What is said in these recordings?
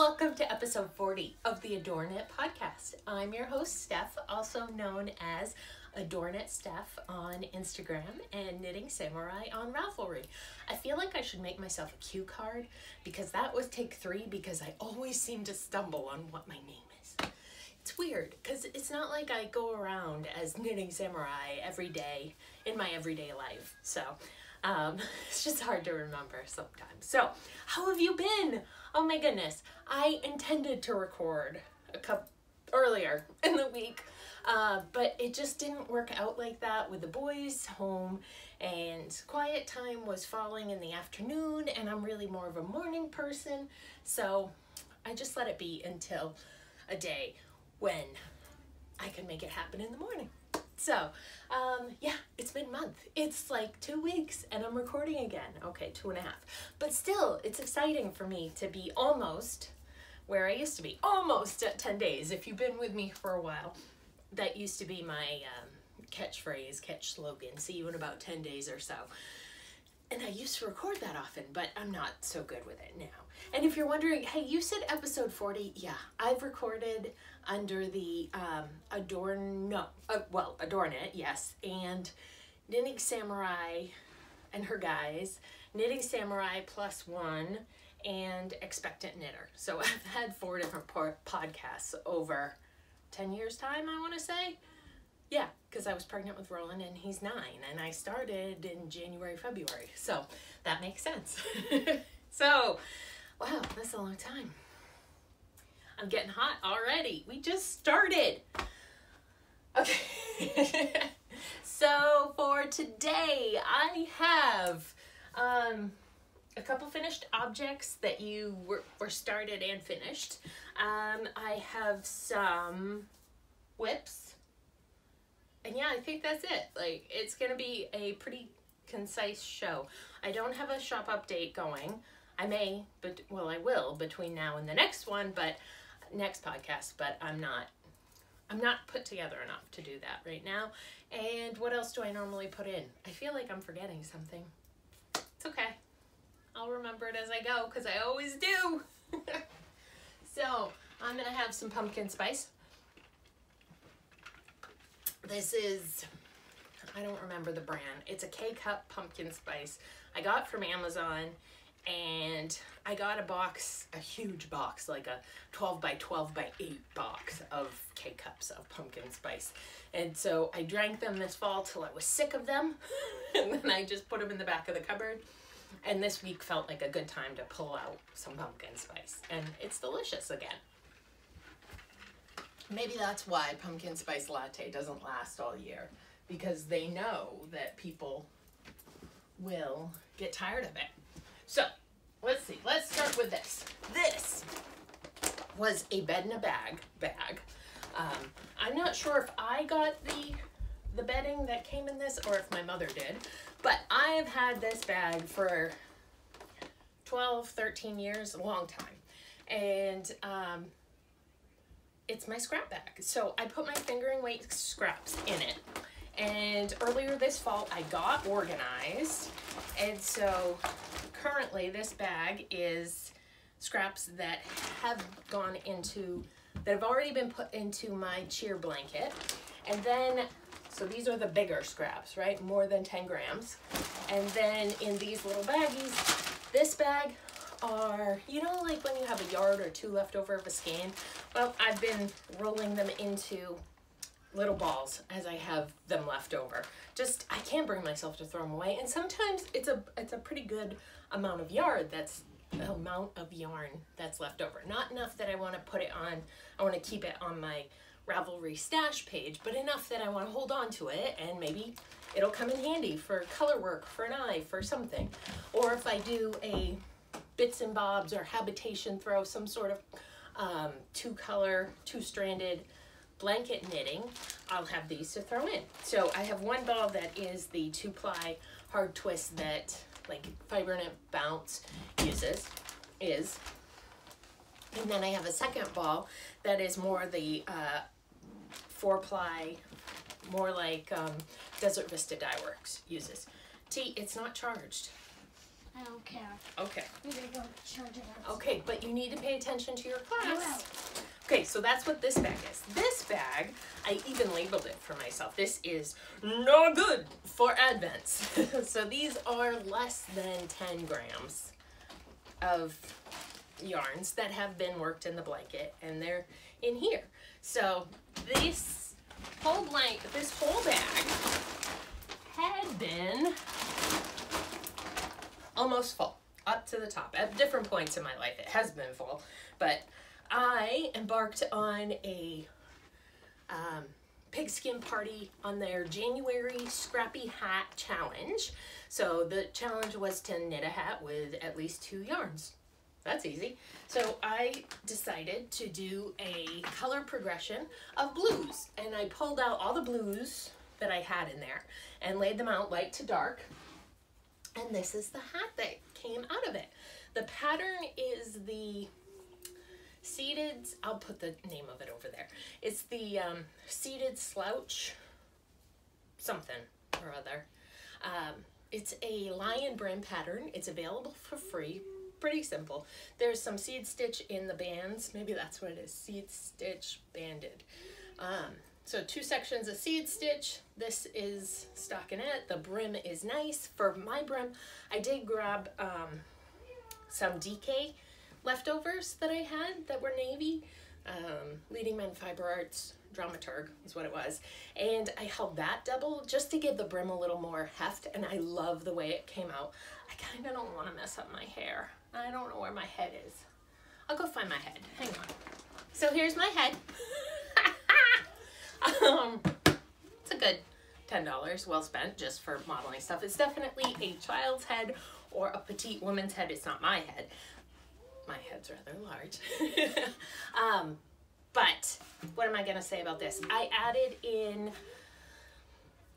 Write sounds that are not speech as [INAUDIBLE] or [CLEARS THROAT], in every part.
Welcome to episode 40 of the AdoreKnit podcast. I'm your host, Steph, also known as AdoreKnit Steph on Instagram and Knitting Samurai on Ravelry. I feel like I should make myself a cue card because that was take three because I always seem to stumble on what my name is. It's weird because it's not like I go around as Knitting Samurai every day in my everyday life. So um, [LAUGHS] it's just hard to remember sometimes. So, how have you been? Oh my goodness. I intended to record a couple earlier [LAUGHS] in the week, uh, but it just didn't work out like that with the boys home and quiet time was falling in the afternoon and I'm really more of a morning person. So I just let it be until a day when I can make it happen in the morning. So, um, yeah, it's been month. It's like two weeks and I'm recording again. Okay, two and a half. But still, it's exciting for me to be almost where I used to be. Almost at 10 days. If you've been with me for a while, that used to be my um, catchphrase, catch slogan. See you in about 10 days or so. And I used to record that often, but I'm not so good with it now. And if you're wondering, hey, you said episode 40. Yeah, I've recorded under the um, Adorn, no, uh, well, AdoreKnit, yes, and Knitting Samurai and her guys, Knitting Samurai plus one, and Expectant Knitter. So [LAUGHS] I've had four different podcasts over 10 years time, I want to say. Yeah, because I was pregnant with Roland and he's nine, and I started in January, February. So that makes sense. [LAUGHS] so, wow, that's a long time. I'm getting hot already. We just started. Okay. [LAUGHS] so for today, I have um, a couple finished objects that you were, were started and finished. Um, I have some whips and yeah, I think that's it. Like, it's going to be a pretty concise show. I don't have a shop update going. I may, but well, I will between now and the next one, but next podcast, but I'm not I'm not put together enough to do that right now. And what else do I normally put in? I feel like I'm forgetting something. It's okay. I'll remember it as I go because I always do. [LAUGHS] so I'm going to have some pumpkin spice. This is, I don't remember the brand. It's a K-Cup pumpkin spice. I got from Amazon and I got a box, a huge box, like a 12 by 12 by 8 box of K-Cups of pumpkin spice. And so I drank them this fall till I was sick of them. [LAUGHS] and then I just put them in the back of the cupboard. And this week felt like a good time to pull out some pumpkin spice. And it's delicious again. Maybe that's why pumpkin spice latte doesn't last all year because they know that people will get tired of it. So let's see, let's start with this. This was a bed in a bag bag. Um, I'm not sure if I got the the bedding that came in this or if my mother did, but I have had this bag for 12, 13 years, a long time. And um, it's my scrap bag. So I put my fingering weight scraps in it. And earlier this fall, I got organized. And so currently this bag is scraps that have gone into, that have already been put into my cheer blanket. And then, so these are the bigger scraps, right? More than 10 grams. And then in these little baggies, this bag are, you know, like when you have a yard or two left over of a skein? Well, I've been rolling them into little balls as I have them left over. Just, I can't bring myself to throw them away. And sometimes it's a, it's a pretty good amount of yard that's amount of yarn that's left over. Not enough that I want to put it on, I want to keep it on my Ravelry stash page, but enough that I want to hold on to it and maybe it'll come in handy for color work, for an eye, for something. Or if I do a bits and bobs or habitation throw, some sort of um, two color, two stranded blanket knitting, I'll have these to throw in. So I have one ball that is the two ply hard twist that like Fiber Nymph Bounce uses, is. And then I have a second ball that is more the uh, four ply, more like um, Desert Vista Dye Works uses. T, it's not charged. I don't care. Okay. I'm gonna go charge it up. Okay, but you need to pay attention to your class. Okay, so that's what this bag is. This bag, I even labeled it for myself. This is no good for Advents. [LAUGHS] so these are less than 10 grams of yarns that have been worked in the blanket and they're in here. So this whole blank, this whole bag had been almost full up to the top at different points in my life it has been full but i embarked on a um, pigskin party on their january scrappy hat challenge. So the challenge was to knit a hat with at least two yarns. That's easy. So i decided to do a color progression of blues and i pulled out all the blues that i had in there and laid them out light to dark. And this is the hat that came out of it. The pattern is the seated, I'll put the name of it over there. It's the um, seated slouch something or other. Um, it's a Lion Brand pattern. It's available for free. Pretty simple. There's some seed stitch in the bands. Maybe that's what it is. Seed stitch banded. Um, so two sections of seed stitch. This is stockinette. The brim is nice. For my brim, I did grab um, some DK leftovers that I had that were navy. Um, Leading Men Fiber Arts Dramaturg is what it was. And I held that double just to give the brim a little more heft. And I love the way it came out. I kind of don't want to mess up my hair. I don't know where my head is. I'll go find my head. Hang on. So here's my head. [LAUGHS] um, it's a good $10 well spent just for modeling stuff. It's definitely a child's head or a petite woman's head. It's not my head. My head's rather large. [LAUGHS] um, but what am I to say about this? I added in,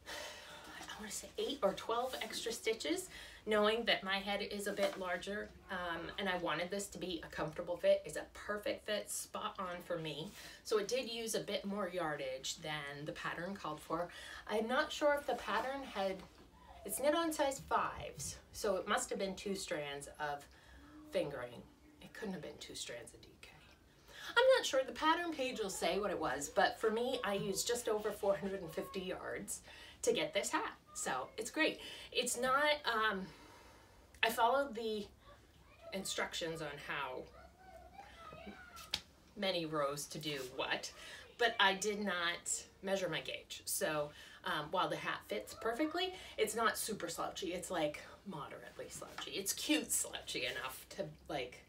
I want to say 8 or 12 extra stitches knowing that my head is a bit larger um, and I wanted this to be a comfortable fit. It's a perfect fit, spot on for me. So it did use a bit more yardage than the pattern called for. I'm not sure if the pattern had, it's knit on size fives, so it must have been two strands of fingering. Couldn't have been two strands of DK. I'm not sure, the pattern page will say what it was, but for me, I used just over 450 yards to get this hat. So it's great. It's not, um, I followed the instructions on how many rows to do what, but I did not measure my gauge. So um, while the hat fits perfectly, it's not super slouchy. It's like moderately slouchy. It's cute slouchy enough to like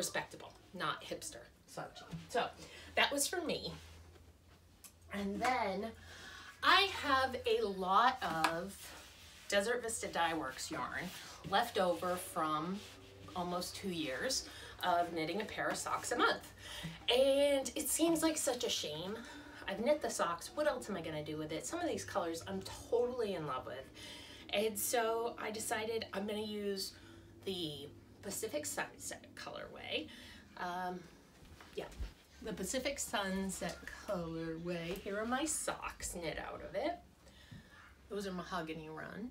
respectable, not hipster. So that was for me. And then I have a lot of Desert Vista Dye Works yarn left over from almost two years of knitting a pair of socks a month. And it seems like such a shame. I've knit the socks. What else am I going to do with it? Some of these colors I'm totally in love with. And so I decided I'm going to use the Pacific Sunset colorway. Um, yeah, the Pacific Sunset colorway. Here are my socks knit out of it. Those are mahogany run.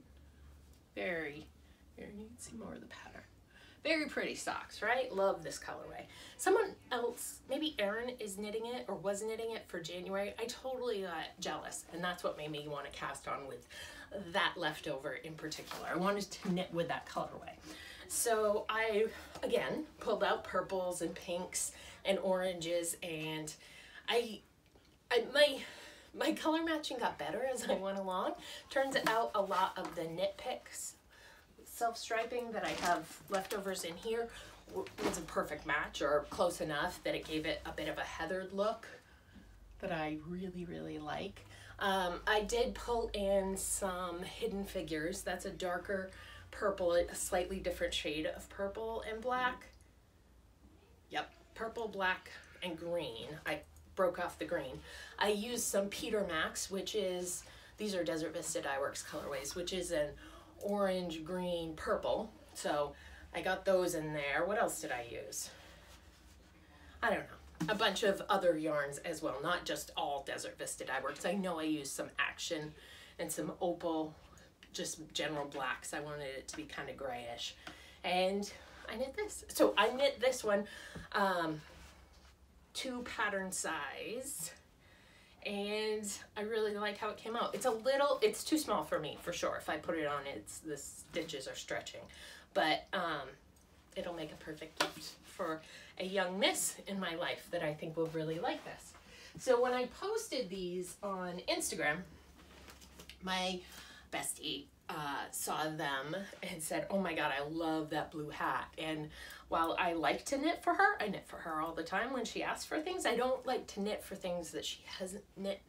Very, here you can see more of the pattern. Very pretty socks, right? Love this colorway. Someone else, maybe Erin is knitting it or was knitting it for January. I totally got jealous and that's what made me want to cast on with that leftover in particular. I wanted to knit with that colorway. So I, again, pulled out purples and pinks and oranges and I, I my my color matching got better as I went along. Turns out a lot of the knit picks, self-striping that I have leftovers in here was a perfect match or close enough that it gave it a bit of a heathered look that I really, really like. Um, I did pull in some hidden figures. That's a darker purple, a slightly different shade of purple and black. Yep, purple, black, and green. I broke off the green. I used some Peter Max, which is, these are Desert Vista Dye Works colorways, which is an orange, green, purple. So I got those in there. What else did I use? I don't know. A bunch of other yarns as well, not just all Desert Vista Dye Works. I know I used some Action and some Opal just general blacks. I wanted it to be kind of grayish. And I knit this. So I knit this one um, two pattern size and I really like how it came out. It's a little, it's too small for me for sure. If I put it on, it's the stitches are stretching, but um, it'll make a perfect gift for a young miss in my life that I think will really like this. So when I posted these on Instagram, my bestie uh, saw them and said, "Oh my god, I love that blue hat." And while I like to knit for her, I knit for her all the time when she asks for things. I don't like to knit for things that she hasn't knit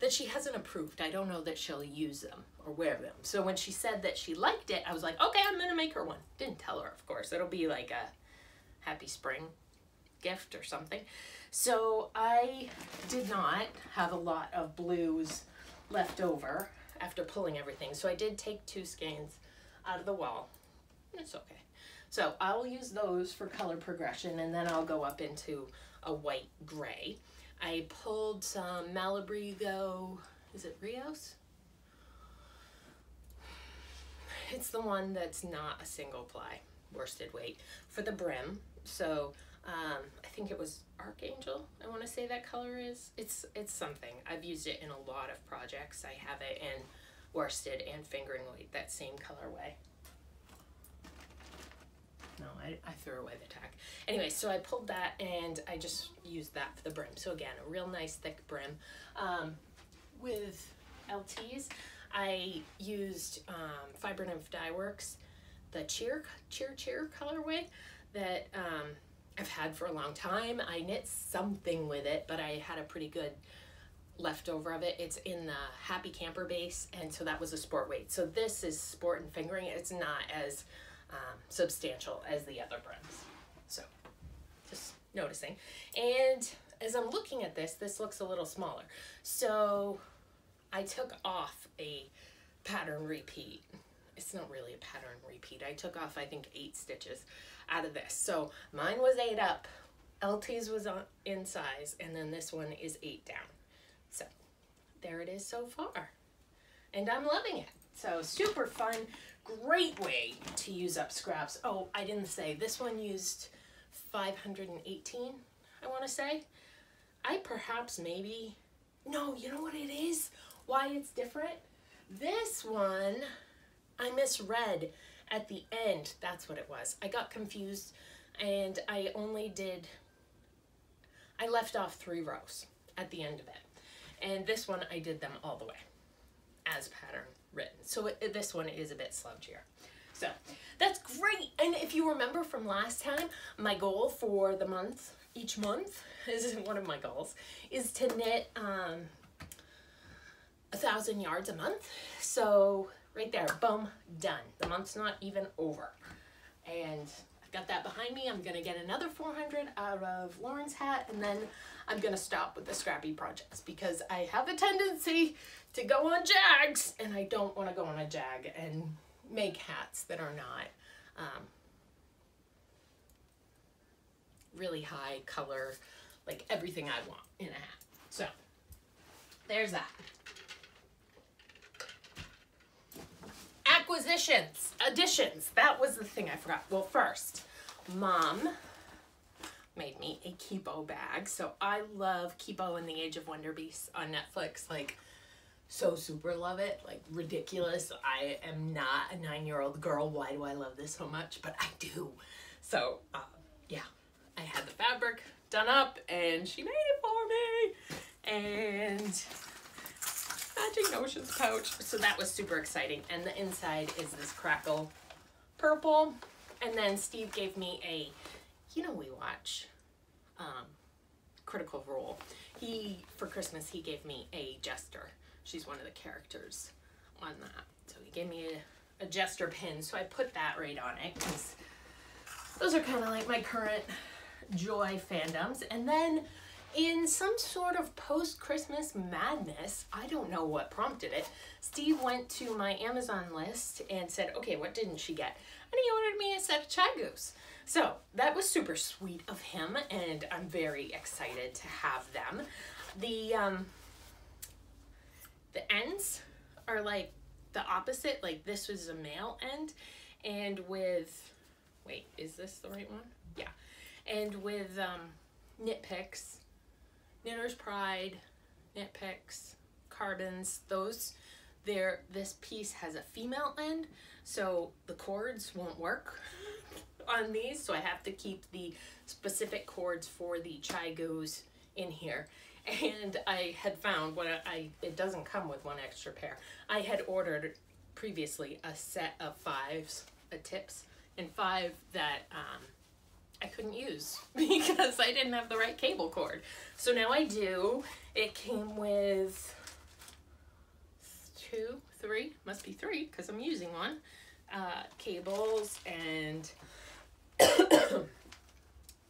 that she hasn't approved. I don't know that she'll use them or wear them. So when she said that she liked it, I was like, "Okay, I'm to make her one." Didn't tell her, of course. It'll be like a happy spring gift or something. So I did not have a lot of blues left over after pulling everything. So I did take two skeins out of the wall. It's okay. So I'll use those for color progression and then I'll go up into a white gray. I pulled some Malabrigo, is it Rios? It's the one that's not a single ply worsted weight for the brim. So um, I think it was Archangel. I want to say that color is. It's it's something. I've used it in a lot of projects. I have it in worsted and fingering weight, that same colorway. No, I, I threw away the tack. Anyway, so I pulled that and I just used that for the brim. So again, a real nice thick brim. Um, with LTs, I used um, Dye Works, the Cheer, Cheer, Cheer colorway that um, I've had for a long time. I knit something with it, but I had a pretty good leftover of it. It's in the Happy Camper base, and so that was a sport weight. So this is sport and fingering. It's not as um, substantial as the other brims. So just noticing. And as I'm looking at this, this looks a little smaller. So I took off a pattern repeat. It's not really a pattern repeat. I took off, I think, eight stitches out of this. So mine was eight up, LT's was on, in size, and then this one is eight down. So there it is so far. And I'm loving it. So super fun, great way to use up scraps. Oh, I didn't say, this one used 518, I want to say. I perhaps maybe, no, you know what it is? Why it's different? This one, I misread at the end. That's what it was. I got confused and I only did, I left off three rows at the end of it. And this one, I did them all the way as pattern written. So it, this one is a bit slouchier. So that's great. And if you remember from last time, my goal for the month, each month, [LAUGHS] this isn't one of my goals, is to knit um, a thousand yards a month. So right there, boom, done. The month's not even over. And I've got that behind me. I'm gonna get another 400 out of Lauren's hat and then I'm gonna stop with the scrappy projects because I have a tendency to go on jags and I don't wanna go on a jag and make hats that are not um, really high color, like everything I want in a hat. So there's that. Acquisitions, additions. That was the thing I forgot. Well, first, mom made me a Kipo bag. So I love Kipo and the Age of Wonder Beasts on Netflix. Like, so super love it. Like, ridiculous. I am not a nine year old girl. Why do I love this so much? But I do. So, uh, yeah, I had the fabric done up and she made it for me. And matching notions pouch. So that was super exciting. And the inside is this crackle purple. And then Steve gave me a, you know, we watch um, Critical Role. He, for Christmas, he gave me a Jester. She's one of the characters on that. So he gave me a, a Jester pin. So I put that right on it because those are kind of like my current joy fandoms. And then in some sort of post-Christmas madness, I don't know what prompted it, Steve went to my Amazon list and said, okay, what didn't she get? And he ordered me a set of ChiaoGoos. So that was super sweet of him, and I'm very excited to have them. The, um, the ends are like the opposite. Like this was a male end, and with wait, is this the right one? Yeah, and with um, Knit Picks, Knitter's Pride, Knit Picks, Karbonz, those. There, this piece has a female end, so the cords won't work [LAUGHS] on these, so I have to keep the specific cords for the ChiaoGoos in here. And I had found when I, I, it doesn't come with one extra pair. I had ordered previously a set of fives, a tips, and five that um, I couldn't use [LAUGHS] because I didn't have the right cable cord. So now I do. It came with two, three, must be three because I'm using one, uh, cables and [COUGHS]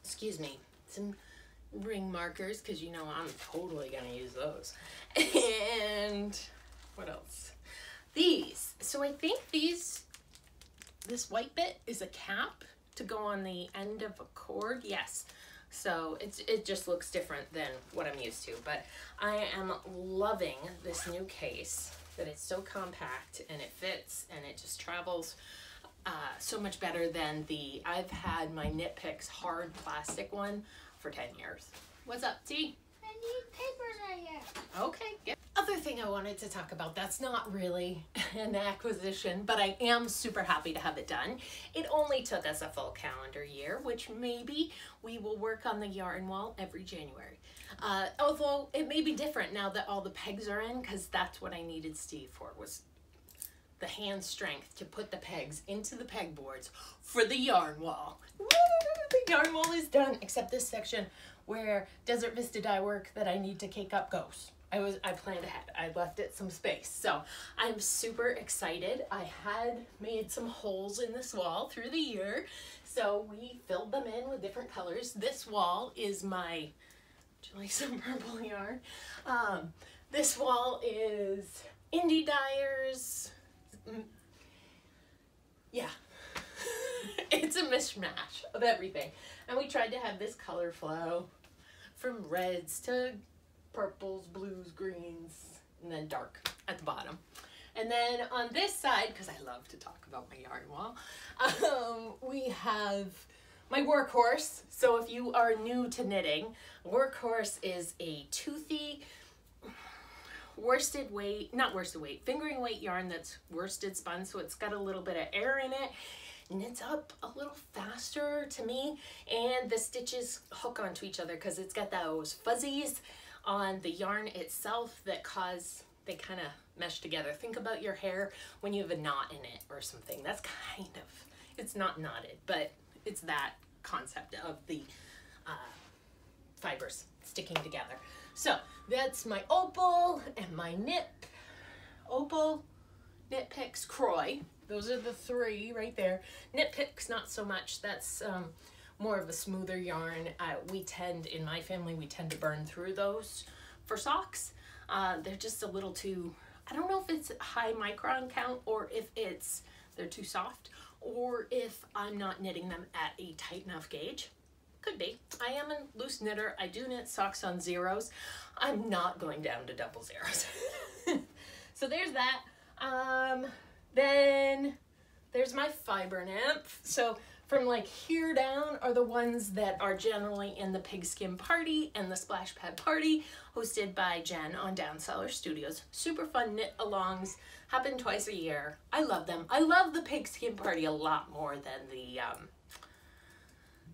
excuse me, some ring markers because you know I'm totally gonna use those. And what else? These. So I think these, this white bit is a cap to go on the end of a cord. Yes. So it's, it just looks different than what I'm used to. But I am loving this new case that it's so compact and it fits and it just travels uh, so much better than the, I've had my Knit Picks hard plastic one for 10 years. What's up, T? Need papers right. Okay. Good. Other thing I wanted to talk about that's not really [LAUGHS] an acquisition, but I am super happy to have it done. It only took us a full calendar year, which maybe we will work on the yarn wall every January. Uh, although it may be different now that all the pegs are in, because that's what I needed Steve for was the hand strength to put the pegs into the pegboards for the yarn wall. Woo! [LAUGHS] The yarn wall is done, except this section where Desert Vista dye work that I need to cake up goes. I was I planned ahead. I left it some space. So I'm super excited. I had made some holes in this wall through the year. So we filled them in with different colors. This wall is my would you like [LAUGHS] some purple yarn? Um, this wall is Indie Dyers. Mm, Yeah. [LAUGHS] it's a mishmash of everything. And we tried to have this color flow from reds to purples, blues, greens, and then dark at the bottom. And then on this side, because I love to talk about my yarn wall, [LAUGHS] um, we have my workhorse. So if you are new to knitting, workhorse is a toothy worsted weight, not worsted weight, fingering weight yarn that's worsted spun. So it's got a little bit of air in it. Knits up a little faster to me. And the stitches hook onto each other because it's got those fuzzies on the yarn itself that cause they kind of mesh together. Think about your hair when you have a knot in it or something. That's kind of, it's not knotted, but it's that concept of the uh, fibers sticking together. So that's my opal and my knit, opal, knit picks, Kroy. Those are the three right there. Knit picks, not so much. That's um, more of a smoother yarn. Uh, we tend, in my family, we tend to burn through those for socks. Uh, they're just a little too, I don't know if it's high micron count or if it's, they're too soft or if I'm not knitting them at a tight enough gauge. Could be. I am a loose knitter. I do knit socks on zeros. I'm not going down to double zeros. [LAUGHS] so there's that. Um, then there's my fiber nymph. So from like here down are the ones that are generally in the pigskin party and the splash pad party hosted by jen on Down Cellar Studios. Super fun knit alongs happen twice a year. I love them. I love the pigskin party a lot more than the um,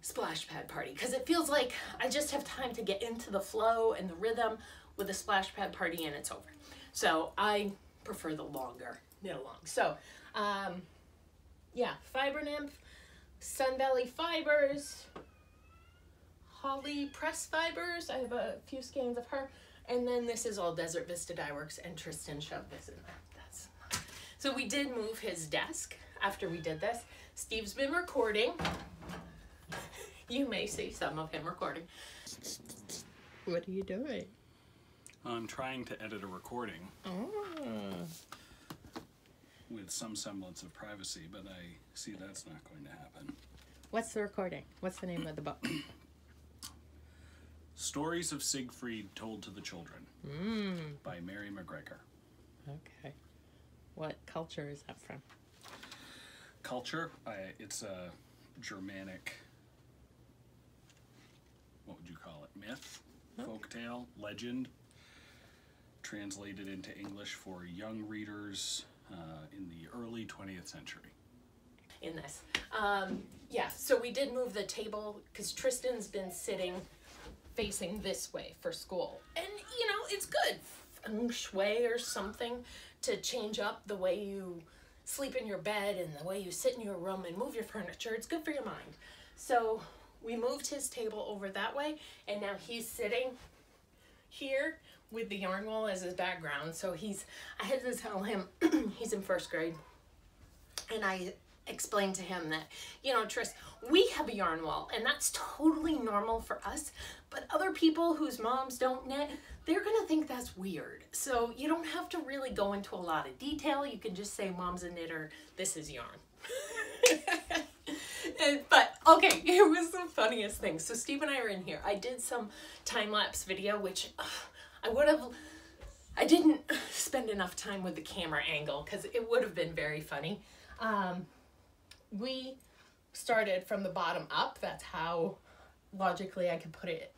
splash pad party because it feels like i just have time to get into the flow and the rhythm with the splash pad party and it's over. So i prefer the longer knit along so um, yeah fiber nymph Sun Valley Fibers, Holly Press Fibers. I have a few skeins of her. And then this is all Desert Vista Dye Works and Tristan shoved this in there. That's so we did move his desk after we did this. Steve's been recording. You may see some of him recording. What are you doing? I'm trying to edit a recording Oh. With some semblance of privacy, but I see that's not going to happen. What's the recording? What's the name of the book? Stories of Siegfried Told to the Children Mmm. by Mary Macgregor. Okay. What culture is that from? Culture, I, it's a Germanic, what would you call it? Myth, folktale, legend, translated into English for young readers in the early 20th century. in this. Um, yeah, so we did move the table because Tristan's been sitting facing this way for school. And, you know, it's good. Feng shui or something to change up the way you sleep in your bed and the way you sit in your room and move your [LAUGHS] furniture. It's good for your mind. So we moved his table over that way and now he's sitting here with the yarn wall as his background. So he's, I had to tell him, [CLEARS THROAT] he's in first grade and I explained to him that, you know, Tris, we have a yarn wall, and that's totally normal for us. But other people whose moms don't knit, they're gonna think that's weird. So you don't have to really go into a lot of detail. You can just say, "Mom's a knitter. This is yarn." [LAUGHS] But okay, [LAUGHS] it was the funniest thing. So Steve and I are in here. I did some time lapse video, which uh, I would have. I didn't spend enough time with the camera angle because it would have been very funny. Um, we started from the bottom up. That's how logically I could put it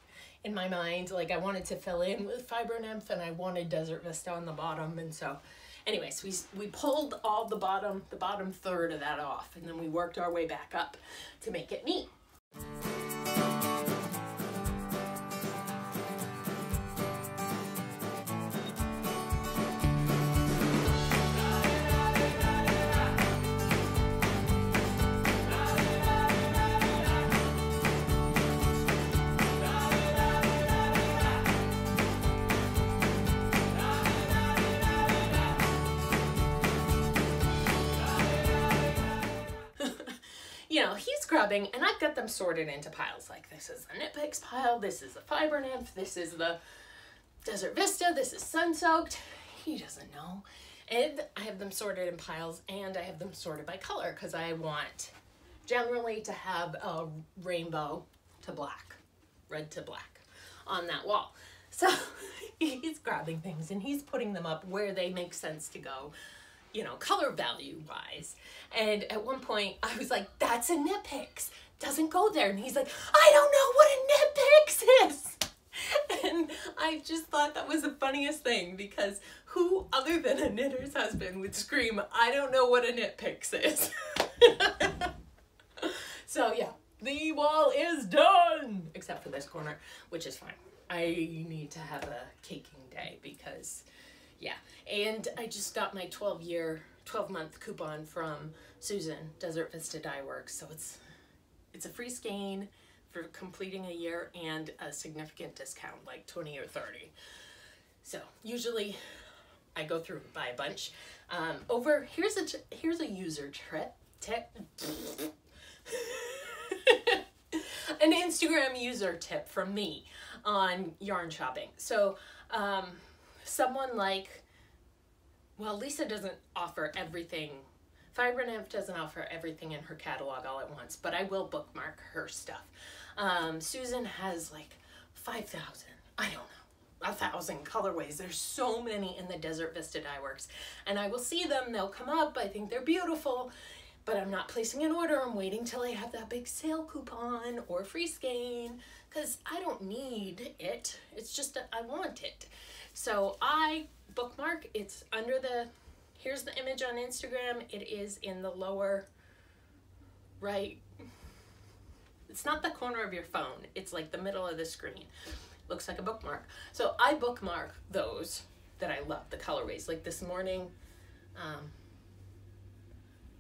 in my mind. Like I wanted to fill in with Fiber Nymph and I wanted Desert Vista on the bottom. And so, anyways, we, we pulled all the bottom, the bottom third of that off. And then we worked our way back up to make it neat. And I've got them sorted into piles. Like this is the Knit Picks pile, this is the Fiber Nymph, this is the Desert Vista, this is Sun Soaked. He doesn't know. And I have them sorted in piles, and I have them sorted by color because I want generally to have a rainbow to black, red to black on that wall. [LAUGHS] So [LAUGHS] he's grabbing things and he's putting them up where they make sense to go you know, color value wise. And at one point, I was like, that's a Knit Picks. Doesn't go there. And he's like, I don't know what a Knit Picks is. [LAUGHS] And I just thought that was the funniest thing because who other than a knitter's husband would scream, I don't know what a Knit Picks is. [LAUGHS] so yeah, the wall is done, except for this corner, which is fine. I need to have a caking day because yeah, and I just got my 12 year, 12 month coupon from Susan, Desert Vista Dye Works. So it's it's a free skein for completing a year and a significant discount, like 20 or 30. So usually I go through buy a bunch. Um, over here's a, here's a user trip tip. [LAUGHS] An Instagram user tip from me on yarn shopping. So um, someone like well lisa doesn't offer everything. Fiber nymph doesn't offer everything in her catalog all at once but i will bookmark her stuff. Um, susan has like 5000 i don't know. A thousand colorways. There's so many in the desert vista dye works and i will see them. They'll come up. I think they're beautiful. But i'm not placing an order. I'm waiting till i have that big sale coupon or free skein because i don't need it. It's just that i want it so I bookmark, it's under the, here's the image on Instagram. It is in the lower right, it's not the corner of your phone. It's like the middle of the screen. Looks like a bookmark. So I bookmark those that I love, the colorways. Like this morning, um,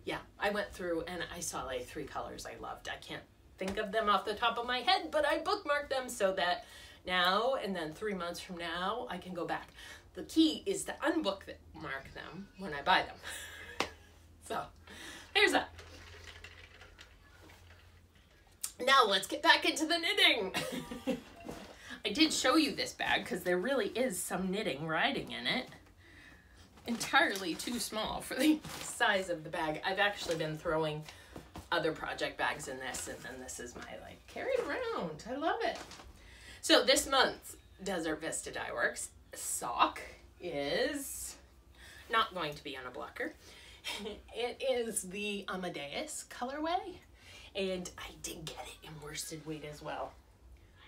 yeah, I went through and I saw like three colors I loved. I can't think of them off the top of my head, but I bookmarked them so that now and then three months from now I can go back. The key is to unbookmark them mark them when I buy them. [LAUGHS] so there's that. Now let's get back into the knitting. [LAUGHS] I did show you this bag because there really is some knitting riding in it. Entirely too small for the [LAUGHS] size of the bag. I've actually been throwing other project bags in this and then this is my like carry it around. I love it. So this month's Desert Vista Dye Works sock is not going to be on a blocker. [LAUGHS] it is the Amadeus colorway, and I did get it in worsted weight as well.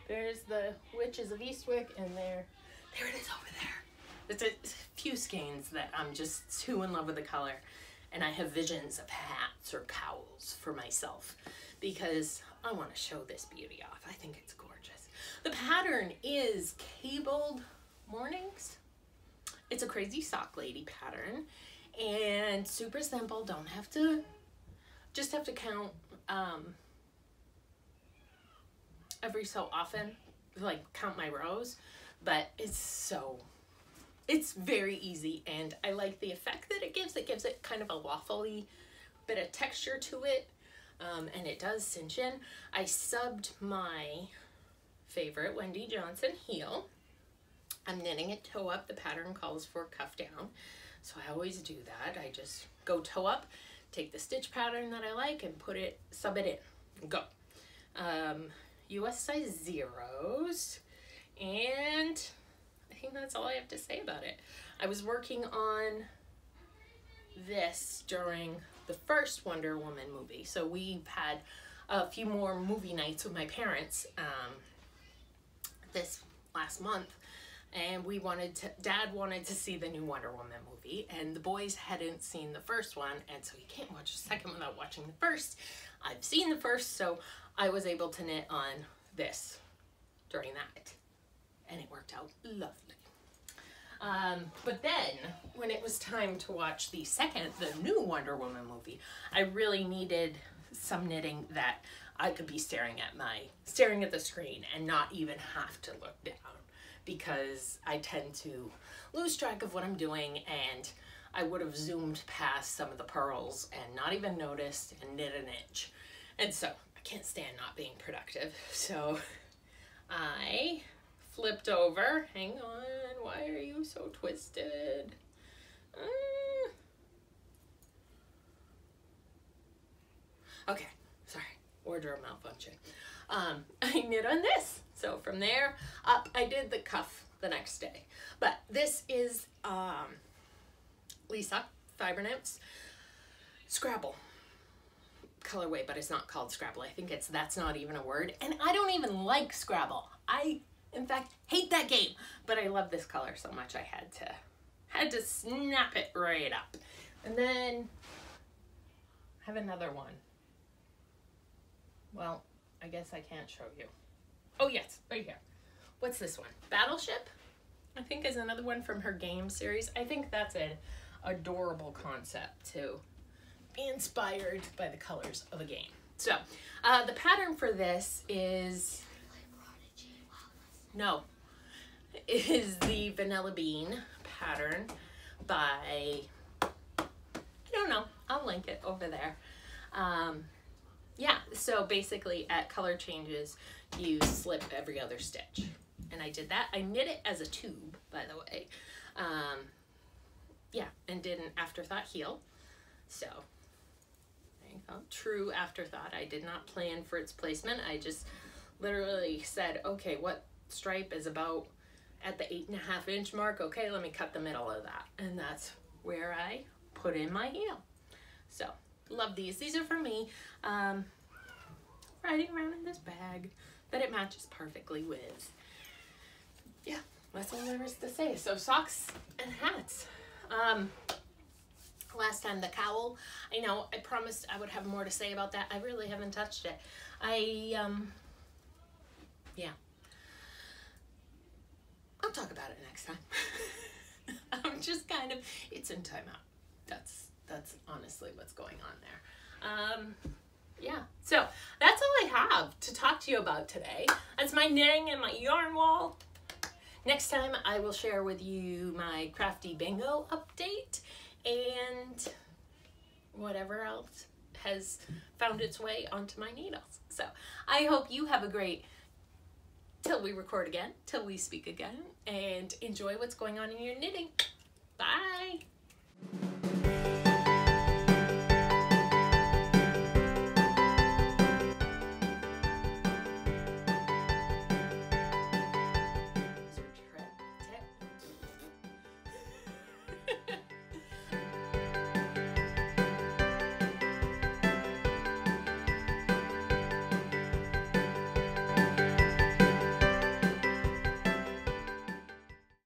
There's the Witches of Eastwick, and there, there it is over there. It's a few skeins that I'm just too in love with the color, and I have visions of hats or cowls for myself because I want to show this beauty off. I think it's gorgeous. The pattern is Cabled Mornings. It's a crazy sock lady pattern and super simple. Don't have to, just have to count um, every so often, like count my rows, but it's so, it's very easy and I like the effect that it gives. It gives it kind of a waffly bit of texture to it um, and it does cinch in. I subbed my favorite Wendy Johnson heel. I'm knitting it toe up. The pattern calls for cuff down. So I always do that. I just go toe up, take the stitch pattern that I like and put it, sub it in, go. Um, US size zeros. And I think that's all I have to say about it. I was working on this during the first Wonder Woman movie. So we've had a few more movie nights with my parents um, this last month. And we wanted to, dad wanted to see the new Wonder Woman movie, and the boys hadn't seen the first one, and so he can't watch the second without watching the first. I've seen the first, so I was able to knit on this during that, and it worked out lovely. Um, but then, when it was time to watch the second, the new Wonder Woman movie, I really needed some knitting that I could be staring at my, staring at the screen and not even have to look down because I tend to lose track of what I'm doing and I would have zoomed past some of the pearls and not even noticed and knit an inch. And so I can't stand not being productive. [LAUGHS] So I flipped over. Hang on, why are you so twisted? Uh. Okay, wardrobe malfunction. Um, [LAUGHS] I knit on this. So from there up, I did the cuff the next day. But this is um, Lisa Fiber Knits Scrabble colorway, but it's not called Scrabble. I think it's That's Not Even a Word. And I don't even like Scrabble. I in fact, hate that game. But I love this color so much I had to had to snap it right up. And then I have another one. Well, I guess I can't show you. Oh yes, right here. What's this one? Battleship? I think is another one from her game series. I think that's an adorable concept to be inspired by the colors of a game. So, uh, the pattern for this is no, is the Vanilla Bean pattern by, I don't know, I'll link it over there. Um, so basically at color changes, you slip every other stitch. And I did that. I knit it as a tube, by the way. Um, yeah, and did an afterthought heel. So, true afterthought. I did not plan for its placement. I just literally said, okay, what stripe is about at the eight and a half inch mark. Okay, let me cut the middle of that. And that's where I put in my heel. So, love these. These are for me. Um, riding around in this bag that it matches perfectly with. Yeah, that's all there is to say. So socks and hats. Um, last time the cowl, I know I promised I would have more to say about that. I really haven't touched it. I, um, yeah, I'll talk about it next time. [LAUGHS] I'm just kind of, it's in timeout. That's, that's honestly what's going on there. Um, yeah, so that's all I have to talk to you about today. That's my knitting and my yarn wall. Next time I will share with you my crafty bingo update and whatever else has found its way onto my needles. So I hope you have a great till we record again, till we speak again, and enjoy what's going on in your knitting. Bye.